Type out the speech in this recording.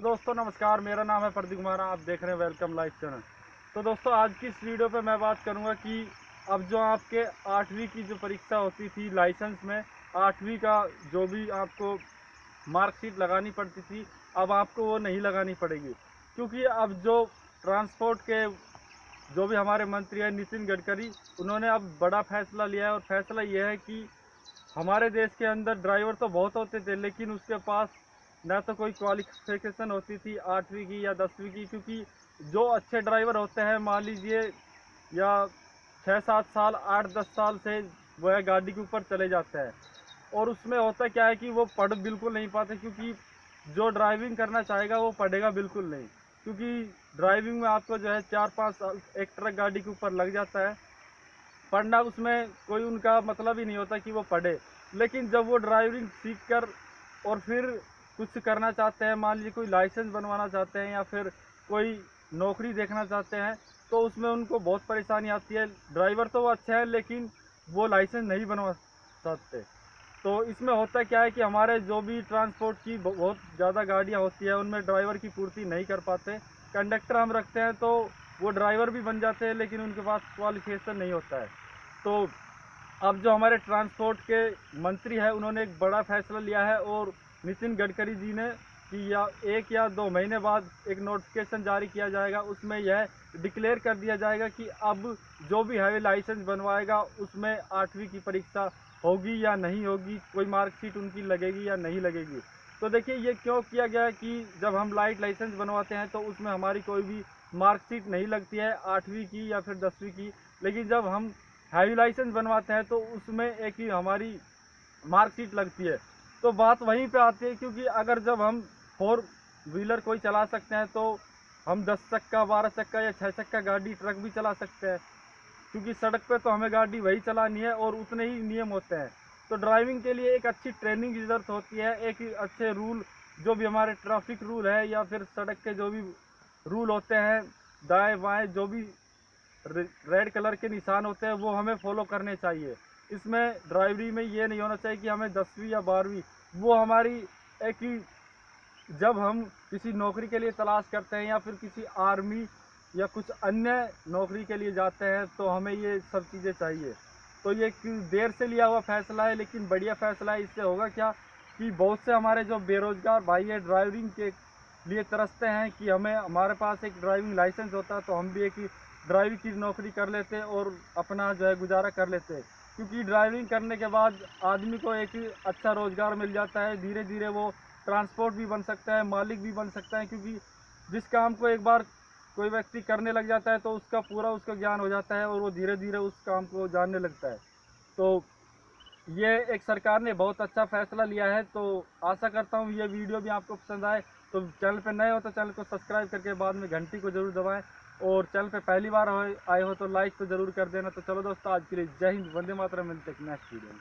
तो दोस्तों, नमस्कार, मेरा नाम है प्रदीप कुमार, आप देख रहे हैं वेलकम लाइफ चैनल तो दोस्तों, आज की इस वीडियो पे मैं बात करूँगा कि अब जो आपके आठवीं की जो परीक्षा होती थी लाइसेंस में, आठवीं का जो भी आपको मार्कशीट लगानी पड़ती थी, अब आपको वो नहीं लगानी पड़ेगी। क्योंकि अब जो ट्रांसपोर्ट के जो भी हमारे मंत्री हैं, नितिन गडकरी, उन्होंने अब बड़ा फैसला लिया है और फैसला ये है कि हमारे देश के अंदर ड्राइवर तो बहुत होते थे, लेकिन उसके पास न तो कोई क्वालिफिकेशन होती थी आठवीं की या दसवीं की, क्योंकि जो अच्छे ड्राइवर होते हैं, मान लीजिए, या छः सात साल आठ दस साल से वह गाड़ी के ऊपर चले जाते हैं। और उसमें होता क्या है कि वो पढ़ बिल्कुल नहीं पाते, क्योंकि जो ड्राइविंग करना चाहेगा, वो पढ़ेगा बिल्कुल नहीं। क्योंकि ड्राइविंग में आपको जो है चार पाँच साल एक ट्रक गाड़ी के ऊपर लग जाता है। पढ़ना उसमें कोई उनका मतलब ही नहीं होता कि वो पढ़े। लेकिन जब वो ड्राइविंग सीख कर और फिर कुछ करना चाहते हैं, मान लीजिए कोई लाइसेंस बनवाना चाहते हैं या फिर कोई नौकरी देखना चाहते हैं तो उसमें उनको बहुत परेशानी आती है। ड्राइवर तो वो अच्छा है, लेकिन वो लाइसेंस नहीं बनवा सकते तो इसमें होता क्या है कि हमारे जो भी ट्रांसपोर्ट की बहुत ज़्यादा गाड़ियाँ होती है, उनमें ड्राइवर की पूर्ति नहीं कर पाते। कंडक्टर हम रखते हैं तो वो ड्राइवर भी बन जाते हैं, लेकिन उनके पास क्वालिफिकेशन नहीं होता है। तो अब जो हमारे ट्रांसपोर्ट के मंत्री हैं, उन्होंने एक बड़ा फैसला लिया है और नितिन गडकरी जी ने कि या एक या दो महीने बाद एक नोटिफिकेशन जारी किया जाएगा, उसमें यह डिक्लेयर कर दिया जाएगा कि अब जो भी हैवी लाइसेंस बनवाएगा, उसमें आठवीं की परीक्षा होगी या नहीं होगी, कोई मार्कशीट उनकी लगेगी या नहीं लगेगी। तो देखिए, ये क्यों किया गया कि जब हम लाइट लाइसेंस बनवाते हैं तो उसमें हमारी कोई भी मार्कशीट नहीं लगती है, आठवीं की या फिर दसवीं की। लेकिन जब हम हैवी लाइसेंस बनवाते हैं तो उसमें एक ही हमारी मार्कशीट लगती है। तो बात वहीं पे आती है, क्योंकि अगर जब हम फोर व्हीलर कोई चला सकते हैं तो हम दस चक्का, बारह चक्का या छः चक्का गाड़ी, ट्रक भी चला सकते हैं। क्योंकि सड़क पे तो हमें गाड़ी वही चलानी है और उतने ही नियम होते हैं। तो ड्राइविंग के लिए एक अच्छी ट्रेनिंग की ज़रूरत होती है, एक अच्छे रूल, जो भी हमारे ट्रैफ़िक रूल है, या फिर सड़क के जो भी रूल होते हैं, दाएँ बाएँ जो भी रेड कलर के निशान होते हैं, वो हमें फॉलो करने चाहिए। इसमें ड्राइवरी में ये नहीं होना चाहिए कि हमें दसवीं या बारहवीं, वो हमारी एक जब हम किसी नौकरी के लिए तलाश करते हैं या फिर किसी आर्मी या कुछ अन्य नौकरी के लिए जाते हैं तो हमें ये सब चीज़ें चाहिए। तो ये देर से लिया हुआ फैसला है, लेकिन बढ़िया फैसला है। इससे होगा क्या कि बहुत से हमारे जो बेरोज़गार भाई है ड्राइविंग के लिए तरसते हैं कि हमें, हमारे पास एक ड्राइविंग लाइसेंस होता तो हम भी एक ड्राइविंग की नौकरी कर लेते और अपना जो है गुजारा कर लेते क्योंकि ड्राइविंग करने के बाद आदमी को एक अच्छा रोज़गार मिल जाता है धीरे धीरे वो ट्रांसपोर्ट भी बन सकता है, मालिक भी बन सकता है, क्योंकि जिस काम को एक बार कोई व्यक्ति करने लग जाता है तो उसका पूरा उसका ज्ञान हो जाता है और वो धीरे धीरे उस काम को जानने लगता है। तो ये एक सरकार ने बहुत अच्छा फैसला लिया है तो आशा करता हूँ ये वीडियो भी आपको पसंद आए। तो चैनल पर नए हो तो चैनल को सब्सक्राइब करके बाद में घंटी को ज़रूर दबाएँ। और चैनल पे पहली बार आए हो तो लाइक तो ज़रूर कर देना। तो चलो दोस्तों, आज के लिए जय हिंद, वंदे मातरम, मिलते नेक्स्ट वीडियो में।